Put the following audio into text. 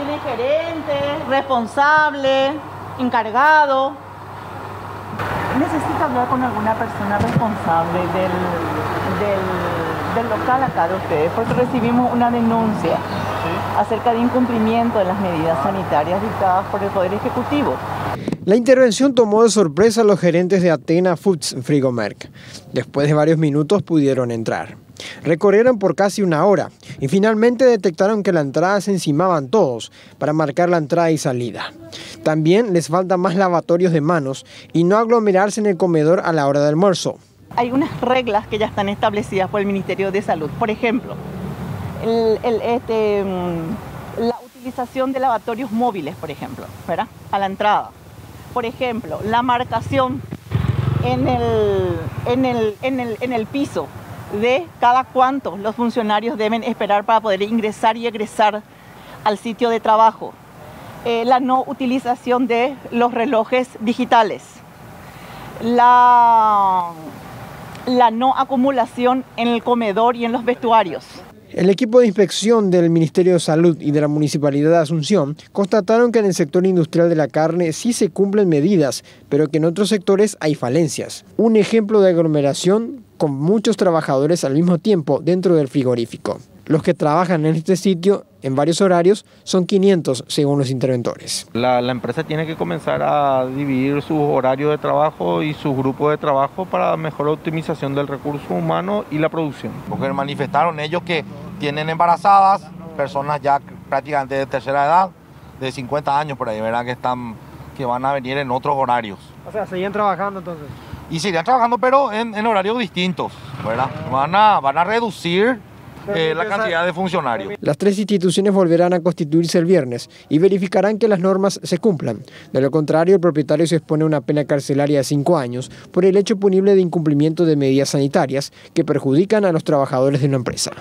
Tiene gerente, responsable, encargado. Necesita hablar con alguna persona responsable del, del, local acá de ustedes, porque recibimos una denuncia acerca de incumplimiento de las medidas sanitarias dictadas por el Poder Ejecutivo. La intervención tomó de sorpresa a los gerentes de Atena Foods Frigomerc. Después de varios minutos pudieron entrar. Recorrieron por casi una hora y finalmente detectaron que la entrada se encimaban todos para marcar la entrada y salida. También les faltan más lavatorios de manos y no aglomerarse en el comedor a la hora del almuerzo. Hay unas reglas que ya están establecidas por el Ministerio de Salud. Por ejemplo, este, mm, la utilización de lavatorios móviles, por ejemplo, a la entrada. Por ejemplo, la marcación en el, en el, en el, en el piso de cada cuánto los funcionarios deben esperar para poder ingresar y egresar al sitio de trabajo. Eh, la no utilización de los relojes digitales. La, la no acumulación en el comedor y en los vestuarios. El equipo de inspección del Ministerio de Salud y de la Municipalidad de Asunción constataron que en el sector industrial de la carne sí se cumplen medidas, pero que en otros sectores hay falencias. Un ejemplo de aglomeración con muchos trabajadores al mismo tiempo dentro del frigorífico. Los que trabajan en este sitio en varios horarios son 500 según los interventores. La, empresa tiene que comenzar a dividir sus horarios de trabajo y sus grupos de trabajo para mejor optimización del recurso humano y la producción. Porque manifestaron ellos que tienen embarazadas, personas ya prácticamente de tercera edad, de 50 años por ahí, ¿verdad? Que, están, que van a venir en otros horarios. O sea, seguían trabajando entonces y seguirán trabajando, pero en, horarios distintos, ¿verdad? Van a, van a reducir eh, la cantidad de funcionarios. Las tres instituciones volverán a constituirse el viernes y verificarán que las normas se cumplan. De lo contrario, el propietario se expone a una pena carcelaria de cinco años por el hecho punible de incumplimiento de medidas sanitarias que perjudican a los trabajadores de una empresa.